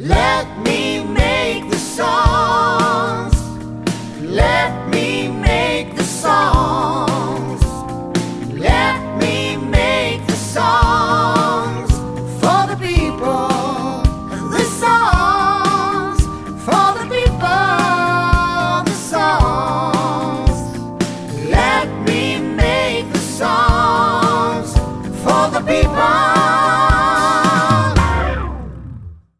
Let me make the songs. Let me make the songs. Let me make the songs for the people. The songs for the people. The songs. Let me make the songs for the people.